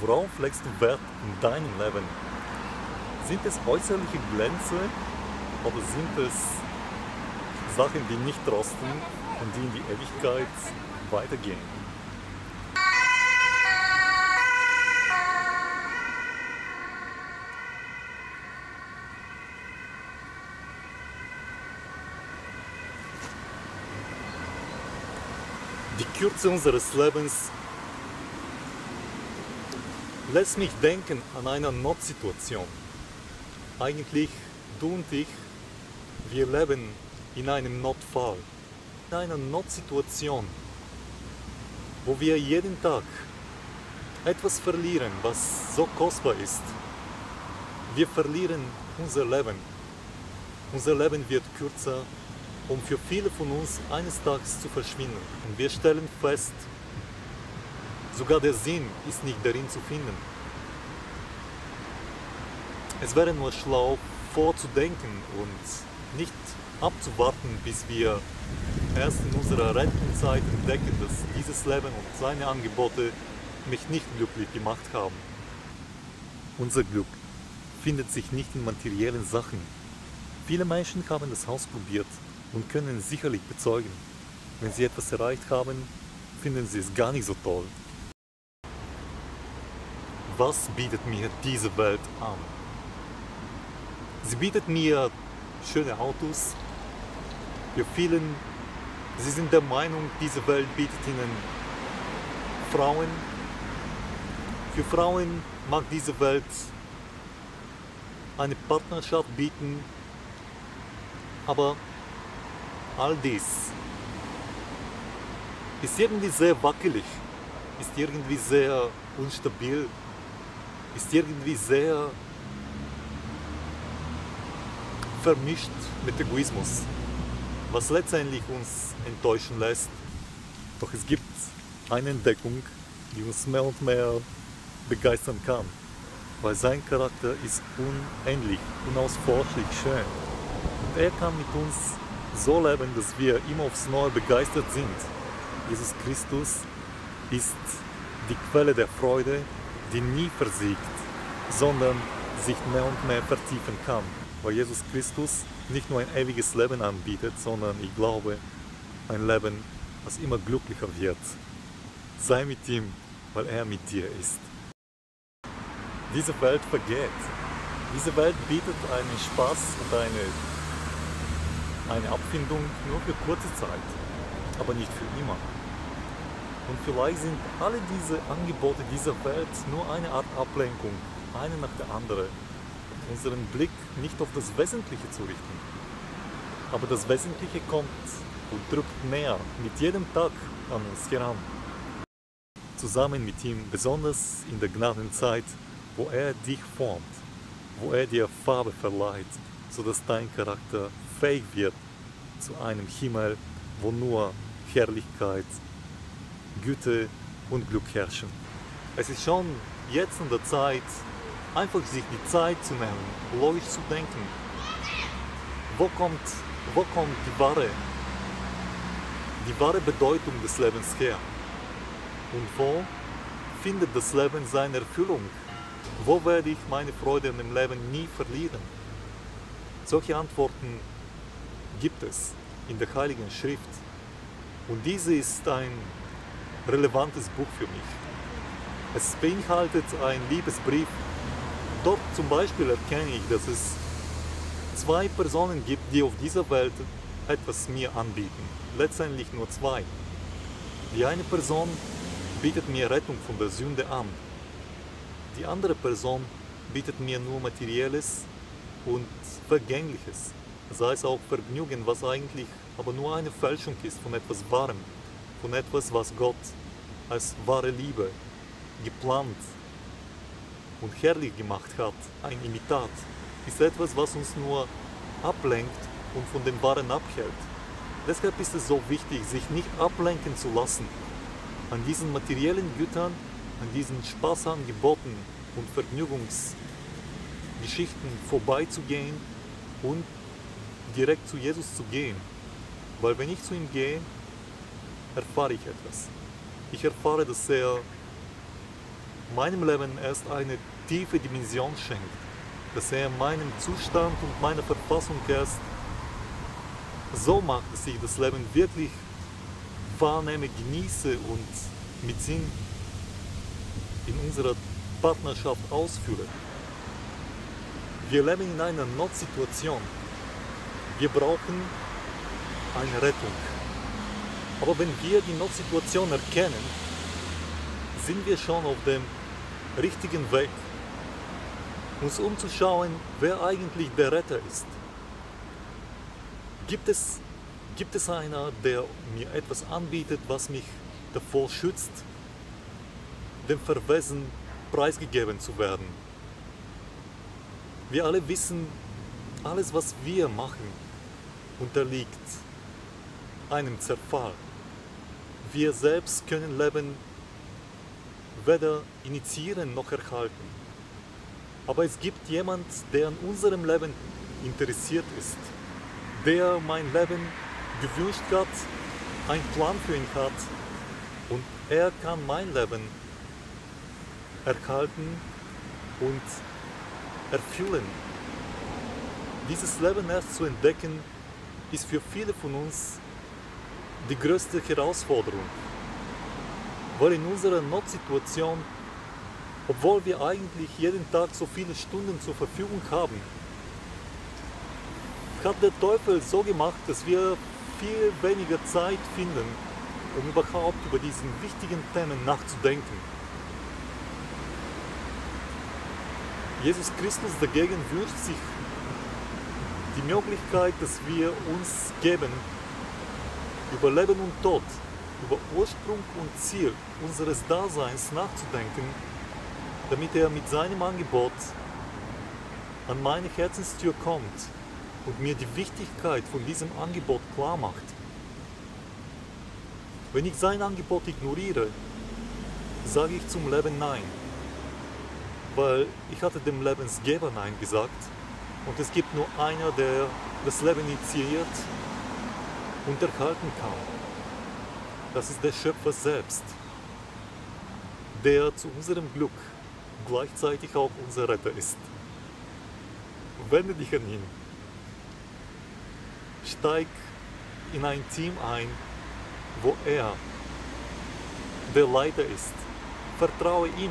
Worauf legst du Wert in deinem Leben? Sind es äußerliche Glänze oder sind es Sachen, die nicht rosten und die in die Ewigkeit weitergehen? Die Kürze unseres Lebens lässt mich denken an eine Notsituation. Eigentlich, du und ich, wir leben in einem Notfall, in einer Notsituation, wo wir jeden Tag etwas verlieren, was so kostbar ist. Wir verlieren unser Leben. Unser Leben wird kürzer, um für viele von uns eines Tages zu verschwinden. Und wir stellen fest, sogar der Sinn ist nicht darin zu finden. Es wäre nur schlau, vorzudenken und nicht abzuwarten, bis wir erst in unserer Rentenzeit entdecken, dass dieses Leben und seine Angebote mich nicht glücklich gemacht haben. Unser Glück findet sich nicht in materiellen Sachen. Viele Menschen haben das ausprobiert und können sicherlich bezeugen, wenn sie etwas erreicht haben, finden sie es gar nicht so toll. Was bietet mir diese Welt an? Sie bietet mir schöne Autos. Für vielen, sie sind der Meinung, diese Welt bietet ihnen Frauen. Für Frauen mag diese Welt eine Partnerschaft bieten, aber all dies ist irgendwie sehr wackelig, ist irgendwie sehr unstabil, ist irgendwie sehr vermischt mit Egoismus, was letztendlich uns enttäuschen lässt. Doch es gibt eine Entdeckung, die uns mehr und mehr begeistern kann, weil sein Charakter ist unendlich, unausforschlich schön. Und er kann mit uns so leben, dass wir immer aufs Neue begeistert sind. Jesus Christus ist die Quelle der Freude, die nie versiegt, sondern sich mehr und mehr vertiefen kann. Weil Jesus Christus nicht nur ein ewiges Leben anbietet, sondern ich glaube, ein Leben, das immer glücklicher wird. Sei mit ihm, weil er mit dir ist. Diese Welt vergeht. Diese Welt bietet einen Spaß und eine eine Abfindung nur für kurze Zeit, aber nicht für immer. Und vielleicht sind alle diese Angebote dieser Welt nur eine Art Ablenkung, eine nach der anderen, unseren Blick nicht auf das Wesentliche zu richten. Aber das Wesentliche kommt und drückt näher mit jedem Tag an uns heran. Zusammen mit ihm, besonders in der Gnadenzeit, wo er dich formt, wo er dir Farbe verleiht, sodass dein Charakter fähig wird zu einem Himmel, wo nur Herrlichkeit, Güte und Glück herrschen. Es ist schon jetzt an der Zeit, einfach sich die Zeit zu nehmen, logisch zu denken. Wo kommt, wo kommt die wahre, die wahre Bedeutung des Lebens her? Und wo findet das Leben seine Erfüllung? Wo werde ich meine Freude an dem Leben nie verlieren? Solche Antworten gibt es in der Heiligen Schrift. Und diese ist ein relevantes Buch für mich. Es beinhaltet einen Liebesbrief. Dort zum Beispiel erkenne ich, dass es zwei Personen gibt, die auf dieser Welt etwas mir anbieten. Letztendlich nur zwei. Die eine Person bietet mir Rettung von der Sünde an. Die andere Person bietet mir nur Materielles und Vergängliches sei es auch Vergnügen, was eigentlich aber nur eine Fälschung ist von etwas Wahrem, von etwas, was Gott als wahre Liebe geplant und herrlich gemacht hat, ein Imitat, ist etwas, was uns nur ablenkt und von dem Wahren abhält. Deshalb ist es so wichtig, sich nicht ablenken zu lassen an diesen materiellen Gütern, an diesen Spaßangeboten und Vergnügungsgeschichten vorbeizugehen und direkt zu Jesus zu gehen. Weil wenn ich zu ihm gehe, erfahre ich etwas. Ich erfahre, dass er meinem Leben erst eine tiefe Dimension schenkt, dass er meinem Zustand und meiner Verfassung erst so macht, dass ich das Leben wirklich wahrnehme, genieße und mit Sinn in unserer Partnerschaft ausführe. Wir leben in einer Notsituation. Wir brauchen eine Rettung. Aber wenn wir die Notsituation erkennen, sind wir schon auf dem richtigen Weg, uns umzuschauen, wer eigentlich der Retter ist. Gibt es, gibt es einer, der mir etwas anbietet, was mich davor schützt, dem Verwesen preisgegeben zu werden? Wir alle wissen, alles, was wir machen, unterliegt einem Zerfall. Wir selbst können Leben weder initiieren noch erhalten. Aber es gibt jemand, der an unserem Leben interessiert ist, der mein Leben gewünscht hat, einen Plan für ihn hat und er kann mein Leben erhalten und erfüllen. Dieses Leben erst zu entdecken, ist für viele von uns die größte Herausforderung. Weil in unserer Notsituation, obwohl wir eigentlich jeden Tag so viele Stunden zur Verfügung haben, hat der Teufel so gemacht, dass wir viel weniger Zeit finden, um überhaupt über diese wichtigen Themen nachzudenken. Jesus Christus dagegen wünscht sich die Möglichkeit, dass wir uns geben, über Leben und Tod, über Ursprung und Ziel unseres Daseins nachzudenken, damit er mit seinem Angebot an meine Herzenstür kommt und mir die Wichtigkeit von diesem Angebot klar macht. Wenn ich sein Angebot ignoriere, sage ich zum Leben Nein, weil ich hatte dem Lebensgeber Nein gesagt und es gibt nur einer, der das Leben initiiert und erhalten kann. Das ist der Schöpfer selbst, der zu unserem Glück gleichzeitig auch unser Retter ist. Wende dich an ihn. Steig in ein Team ein, wo er der Leiter ist. Vertraue ihm,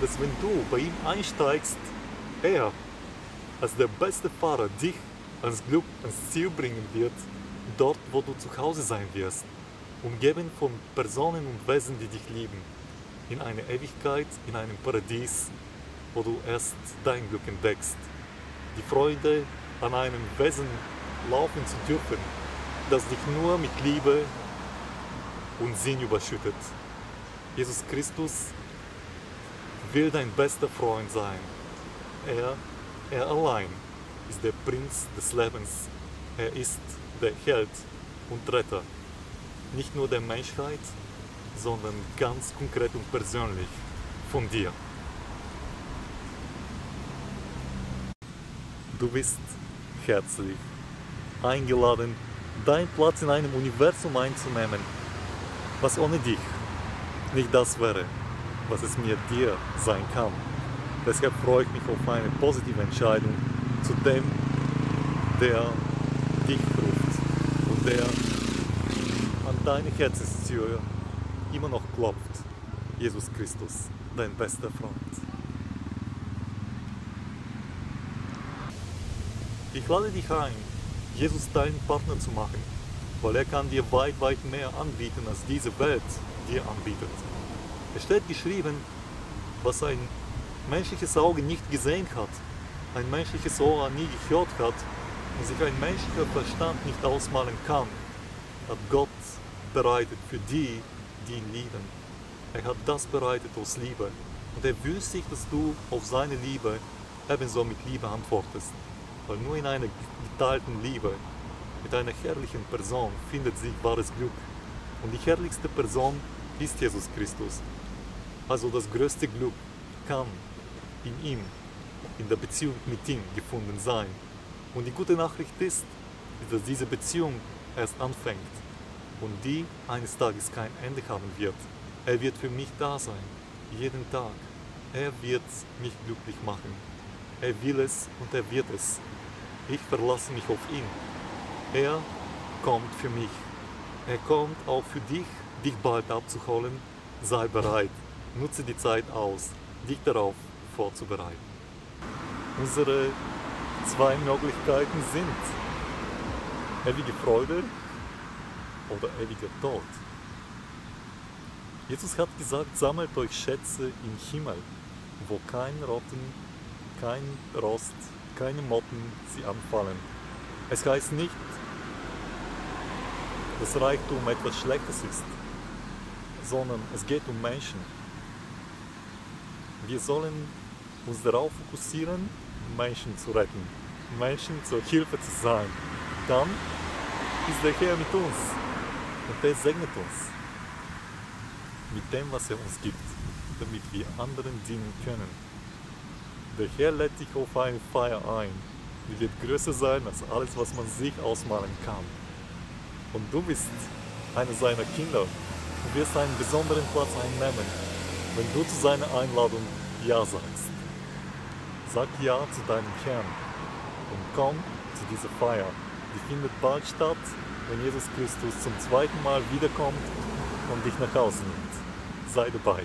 dass wenn du bei ihm einsteigst, er als der beste Fahrer dich ans Glück, ans Ziel bringen wird, dort, wo du zu Hause sein wirst, umgeben von Personen und Wesen, die dich lieben, in eine Ewigkeit, in einem Paradies, wo du erst dein Glück entdeckst. Die Freude, an einem Wesen laufen zu dürfen, das dich nur mit Liebe und Sinn überschüttet. Jesus Christus will dein bester Freund sein. Er er allein ist der Prinz des Lebens. Er ist der Held und Retter. Nicht nur der Menschheit, sondern ganz konkret und persönlich von dir. Du bist herzlich eingeladen, deinen Platz in einem Universum einzunehmen, was ohne dich nicht das wäre, was es mir dir sein kann. Deshalb freue ich mich auf eine positive Entscheidung zu dem, der dich der an deine Herzenstür immer noch klopft. Jesus Christus, dein bester Freund. Ich lade dich ein, Jesus deinen Partner zu machen, weil er kann dir weit, weit mehr anbieten, als diese Welt dir anbietet. Es steht geschrieben, was ein menschliches Auge nicht gesehen hat, ein menschliches Ohr nie gehört hat sich ein menschlicher Verstand nicht ausmalen kann, hat Gott bereitet für die, die ihn lieben. Er hat das bereitet aus Liebe und er wünscht sich, dass du auf seine Liebe ebenso mit Liebe antwortest. Weil nur in einer geteilten Liebe mit einer herrlichen Person findet sich wahres Glück. Und die herrlichste Person ist Jesus Christus. Also das größte Glück kann in ihm, in der Beziehung mit ihm gefunden sein. Und die gute Nachricht ist, dass diese Beziehung erst anfängt und die eines Tages kein Ende haben wird. Er wird für mich da sein, jeden Tag. Er wird mich glücklich machen. Er will es und er wird es. Ich verlasse mich auf ihn. Er kommt für mich. Er kommt auch für dich, dich bald abzuholen. Sei bereit. Nutze die Zeit aus, dich darauf vorzubereiten. Unsere zwei Möglichkeiten sind ewige Freude oder ewiger Tod. Jesus hat gesagt, sammelt euch Schätze im Himmel, wo kein Rotten, kein Rost, keine Motten sie anfallen. Es heißt nicht, dass Reichtum etwas Schlechtes ist, sondern es geht um Menschen. Wir sollen uns darauf fokussieren, Menschen zu retten, Menschen zur Hilfe zu sein. Dann ist der Herr mit uns und er segnet uns mit dem, was er uns gibt, damit wir anderen dienen können. Der Herr lädt dich auf eine Feier ein, die wird größer sein als alles, was man sich ausmalen kann. Und du bist einer seiner Kinder und wirst einen besonderen Platz einnehmen, wenn du zu seiner Einladung Ja sagst. Sag Ja zu deinem Herrn und komm zu dieser Feier. Die findet bald statt, wenn Jesus Christus zum zweiten Mal wiederkommt und dich nach Hause nimmt. Sei dabei.